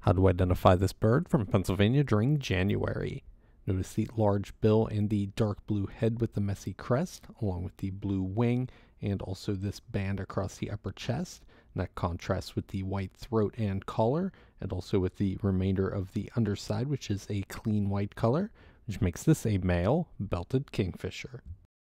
How to identify this bird from Pennsylvania during January. Notice the large bill and the dark blue head with the messy crest, along with the blue wing and also this band across the upper chest. And that contrasts with the white throat and collar, and also with the remainder of the underside, which is a clean white color, which makes this a male belted kingfisher.